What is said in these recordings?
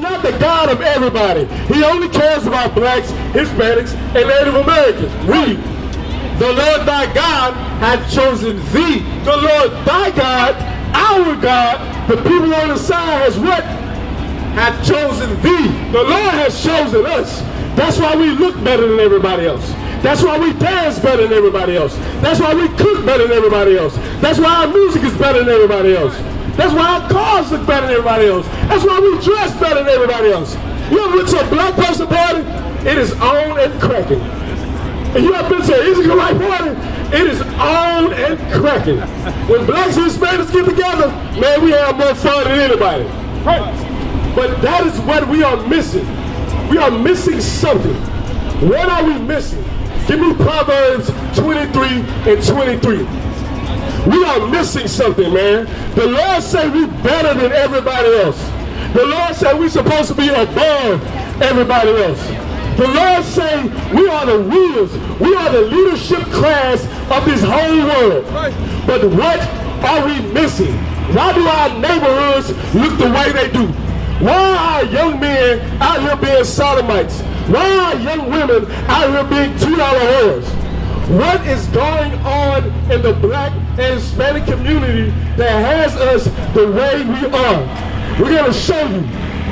not the God of everybody. He only cares about blacks, Hispanics, and Native Americans. We, The Lord thy God hath chosen thee. The Lord thy God, our God, the people on the side has what? Hath chosen thee. The Lord has chosen us. That's why we look better than everybody else. That's why we dance better than everybody else. That's why we cook better than everybody else. That's why our music is better than everybody else. That's why our cars look better than everybody else. That's why we dress better than everybody else. You ever been to a black person party? It is on and cracking. And you ever been to an Israelite party? It is on and cracking. When blacks and Hispanics get together, man, we have more fun than anybody. But that is what we are missing. We are missing something. What are we missing? Give me Proverbs 23 and 23. We are missing something, man. The Lord said we better than everybody else. The Lord said we're supposed to be above everybody else. The Lord say we are the rulers. We are the leadership class of this whole world. But what are we missing? Why do our neighborhoods look the way they do? Why are young men out here being sodomites? Why are young women out here being $2 whores? What is going on in the black Hispanic community that has us the way we are? We're going to show you.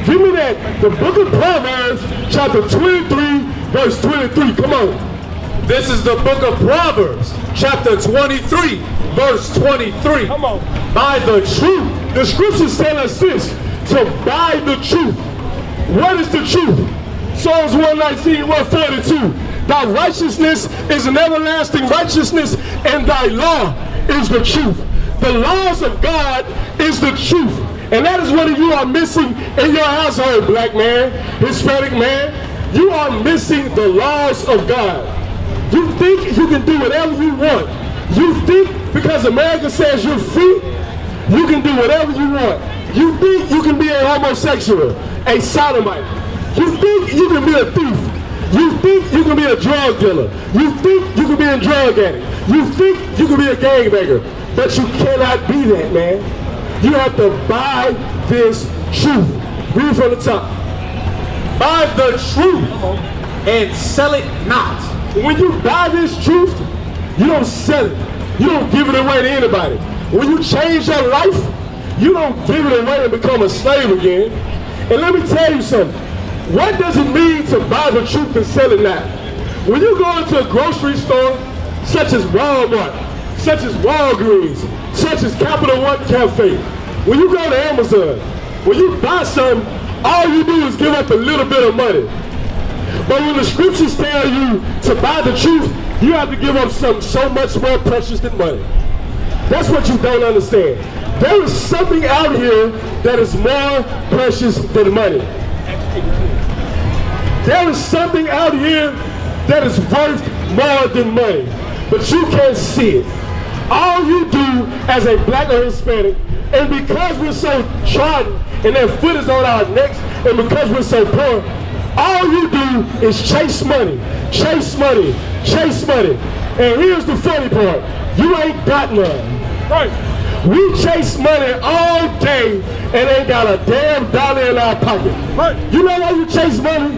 Give me that. The book of Proverbs, chapter 23, verse 23. Come on. This is the book of Proverbs, chapter 23, verse 23. Come on. By the truth. The scriptures tell us this, to buy the truth. What is the truth? Psalms 119, 142. Thy righteousness is an everlasting righteousness, and thy law is the truth. The laws of God is the truth. And that is what you are missing in your household, black man, Hispanic man. You are missing the laws of God. You think you can do whatever you want. You think because America says you're free, you can do whatever you want. You think you can be a homosexual, a sodomite. You think you can be a thief. You think you can be a drug dealer. You think you can be a drug addict. You think you can be a gangbanger. But you cannot be that, man. You have to buy this truth. Read from the top. Buy the truth and sell it not. When you buy this truth, you don't sell it. You don't give it away to anybody. When you change your life, you don't give it away and become a slave again. And let me tell you something. What does it mean to buy the truth and sell it not? When you go into a grocery store, such as Walmart, such as Walgreens, such as Capital One Cafe, when you go to Amazon, when you buy something, all you do is give up a little bit of money. But when the scriptures tell you to buy the truth, you have to give up something so much more precious than money. That's what you don't understand. There is something out here that is more precious than money. There is something out here that is worth more than money, but you can't see it. All you do as a black or Hispanic, and because we're so trodden and their foot is on our necks, and because we're so poor, all you do is chase money, chase money, chase money. And here's the funny part. You ain't got none. Right. We chase money all day and ain't got a damn dollar in our pocket. Right. You know why you chase money?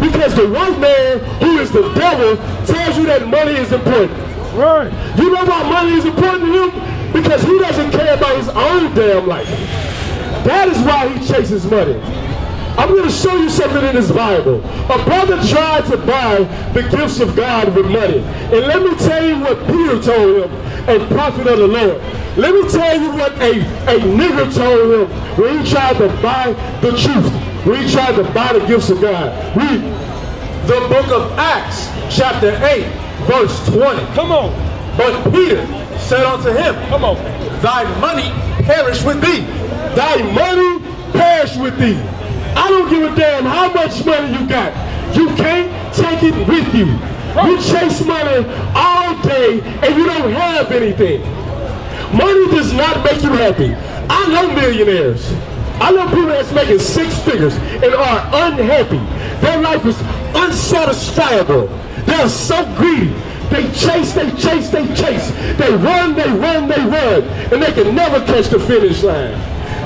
Because the white man, who is the devil, tells you that money is important. Right. You know why money is important to him? Because he doesn't care about his own damn life. That is why he chases money. I'm going to show you something in this Bible. A brother tried to buy the gifts of God with money. And let me tell you what Peter told him, a prophet of the Lord. Let me tell you what a, a nigger told him when he tried to buy the truth, when he tried to buy the gifts of God. Read. The book of Acts, chapter 8, verse 20. Come on. But Peter said unto him, Come on. Thy money perish with thee. Thy money perish with thee. I don't give a damn how much money you got. You can't take it with you. You chase money all day and you don't have anything. Money does not make you happy. I know millionaires. I know people that's making six figures and are unhappy. Their life is unsatisfiable. They're so greedy. They chase, they chase, they chase. They run, they run, they run. And they can never catch the finish line.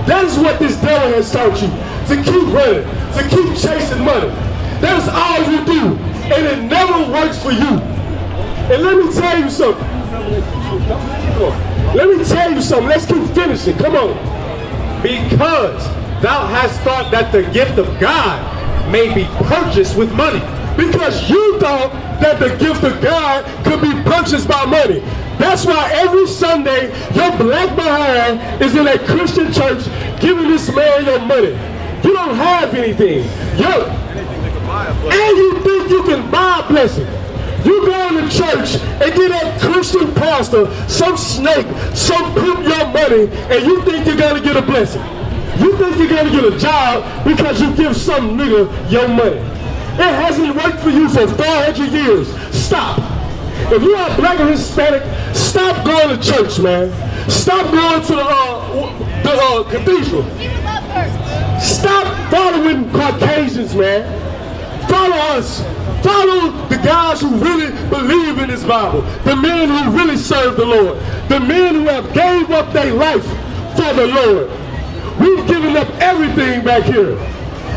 That is what this devil has taught you. to keep running, to keep chasing money. That's all you do, and it never works for you. And let me tell you something. Let me tell you something. Let's keep finishing. Come on. Because thou hast thought that the gift of God may be purchased with money. Because you thought that the gift of God could be purchased by money. That's why every Sunday your black behind is in a Christian church giving this man your money. You don't have anything. You and you think you can buy a blessing. You go in to church and get that Christian pastor, some snake, some pimp your money, and you think you're gonna get a blessing. You think you're gonna get a job because you give some nigga your money. It hasn't worked for you for 400 years. Stop. If you are black or Hispanic, stop going to church, man. Stop going to the, uh, the uh, cathedral. Stop following Caucasians, man. Follow us. Follow the guys who really believe in this Bible. The men who really serve the Lord. The men who have gave up their life for the Lord. We've given up everything back here.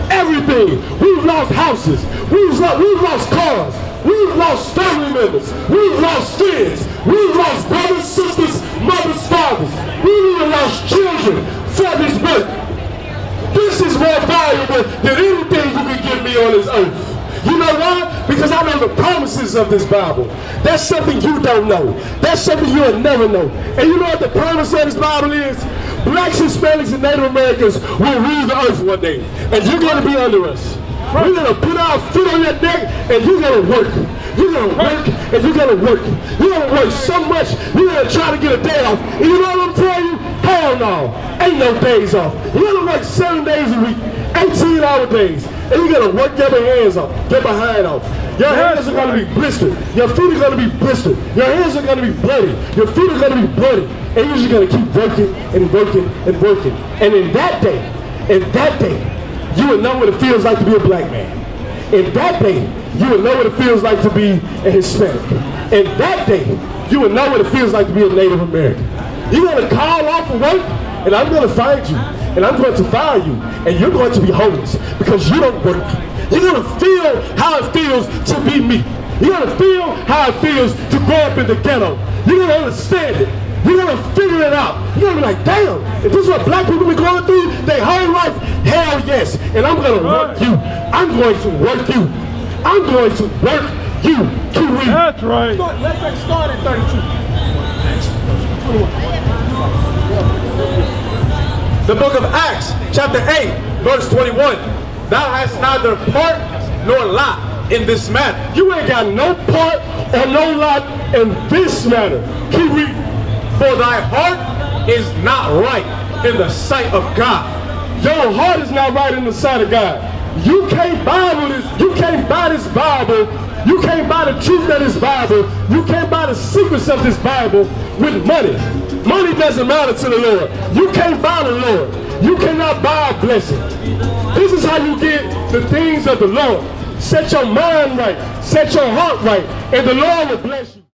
Everything. We've lost houses. We've lost, we've lost cars. We've lost family members. We've lost friends. We've lost brothers, sisters, mothers, fathers. We've even lost children for this birth. This is more valuable than anything you can give me on this earth. You know why? Because I know the promises of this Bible. That's something you don't know. That's something you'll never know. And you know what the promise of this Bible is? Blacks, Hispanics, and Native Americans will rule the earth one day. And you're going to be under us. We're going to put our foot on your neck and you're going to work. You're going to work and you're going to work. You're going to work so much, you're going to try to get a day off. And you know what I'm telling you? Hell no. Ain't no days off. You're to work seven days a week, 18 hour. And you're going to work your hands off, get behind off. Your hands are going to be blistered. Your feet are going to be blistered. Your hands are going to be bloody. Your feet are going to be bloody. And you're just going to keep working and working and working. And in that day, in that day, you will know what it feels like to be a black man. In that day, you will know what it feels like to be a Hispanic. In that day, you will know what it feels like to be a Native American. You're to call off of work, and I'm going to find you, and I'm going to fire you, and you're going to be homeless because you don't work. You're going to feel how it feels to be me. You're going to feel how it feels to grow up in the ghetto. You're going to understand it. You're going to figure it out. You're going to be like, damn, if this is what black people been going through their whole life, hell yes. And I'm going to work you. I'm going to work you. I'm going to work you. Kiwi. That's right. Let's get started 32. The book of Acts, chapter 8, verse 21. Thou hast neither part nor lot in this matter. You ain't got no part or no lot in this matter. Keep reading. For thy heart is not right in the sight of God. Your heart is not right in the sight of God. You can't Bible this. You can't buy this Bible. You can't buy the truth of this Bible. You can't buy the secrets of this Bible with money. Money doesn't matter to the Lord. You can't buy the Lord. You cannot buy a blessing. This is how you get the things of the Lord. Set your mind right. Set your heart right. And the Lord will bless you.